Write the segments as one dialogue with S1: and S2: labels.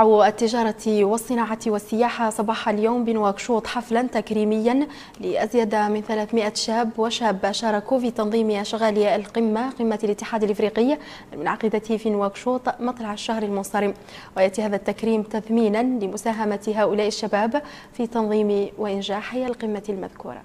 S1: التجارة والصناعة والسياحة صباح اليوم بنواكشوط حفلا تكريميا لأزيد من 300 شاب وشابة شاركوا في تنظيم أشغال القمة قمة الاتحاد الإفريقي المنعقدة في نواكشوط مطلع الشهر المنصرم. ويأتي هذا التكريم تثمينا لمساهمة هؤلاء الشباب في تنظيم وإنجاح القمة المذكورة.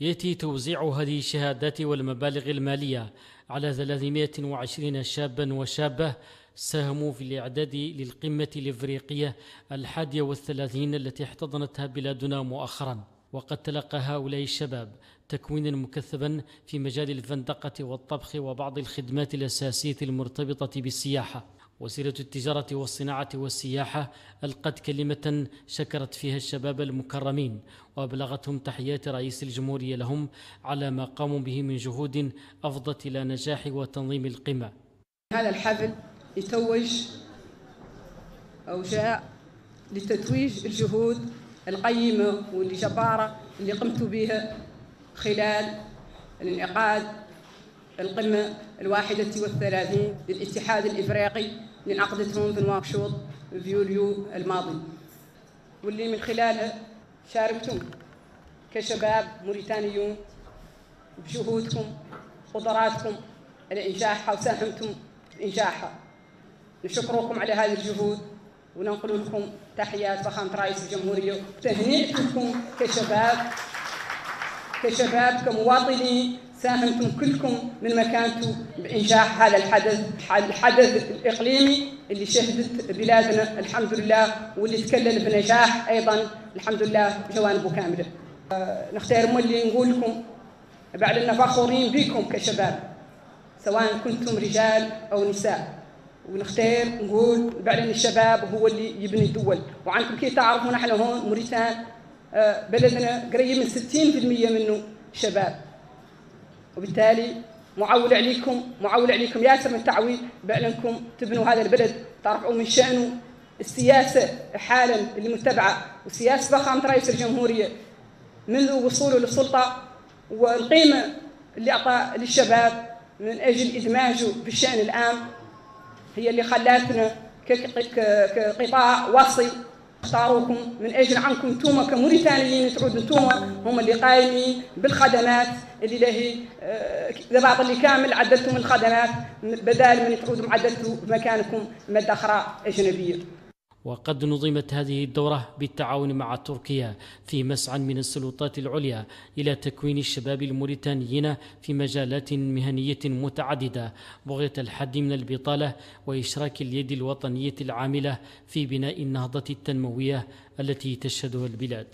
S2: يأتي توزيع هذه الشهادات والمبالغ المالية على 320 شابا وشابة ساهموا في الإعداد للقمة الإفريقية الحادية والثلاثين التي احتضنتها بلادنا مؤخرا. وقد تلقى هؤلاء الشباب تكوينا مكثفا في مجال الفندقة والطبخ وبعض الخدمات الأساسية المرتبطة بالسياحة. وزيرة التجارة والصناعة والسياحة ألقت كلمة شكرت فيها الشباب المكرمين وأبلغتهم تحيات رئيس الجمهورية لهم على ما قاموا به من جهود أفضت إلى نجاح وتنظيم القمة.
S3: هذا الحفل يتوج أو جاء لتتويج الجهود القيمة والجبارة اللي قمتوا بها خلال الانعقاد القمة الواحدة والثلاثين للاتحاد الإفريقي اللي انعقدتهم في نواكشوط في يوليو الماضي. واللي من خلالها شاركتم كشباب موريتانيون بجهودكم قدراتكم على إنجاحها وساهمتم في إنجاحها نشكركم على هذه الجهود وننقل لكم تحيات فخامة رئيس الجمهورية. وتهنئتكم كشباب كشباب كمواطنين ساهمتم كلكم من مكانتم بإنجاح هذا الحدث الحدث الإقليمي اللي شهدت بلادنا الحمد لله واللي تكلل بنجاح أيضا الحمد لله جوانبه كاملة. نختار مولي نقول لكم بعد أن فخورين بكم كشباب سواء كنتم رجال أو نساء. ونختار نقول بعد أن الشباب هو اللي يبني الدول. وعنكم كي تعرفوا نحن هون موريتان آه، بلدنا قريب من 60% منه شباب. وبالتالي معول عليكم معول عليكم ياسر من التعويل بأنكم تبنوا هذا البلد ترفعوا من شأنه السياسة حالا اللي متبعة وسياسة فخامة رئيس الجمهورية منذ وصوله للسلطة والقيمة اللي أعطى للشباب من أجل إدماجه بالشأن العام هي اللي خلاتنا كقطاع وصي اختاروكم من أجل عنكم أنتم كموريتانيين تعودوا أنتم هم اللي قايمين بالخدمات اللي له ذبعض اللي كامل عدلتم الخدمات بدال من تعودوا عدلتوا بمكانكم مادة أخرى أجنبية.
S2: وقد نظمت هذه الدورة بالتعاون مع تركيا في مسعى من السلطات العليا إلى تكوين الشباب الموريتانيين في مجالات مهنية متعددة بغية الحد من البطالة وإشراك اليد الوطنية العاملة في بناء النهضة التنموية التي تشهدها البلاد.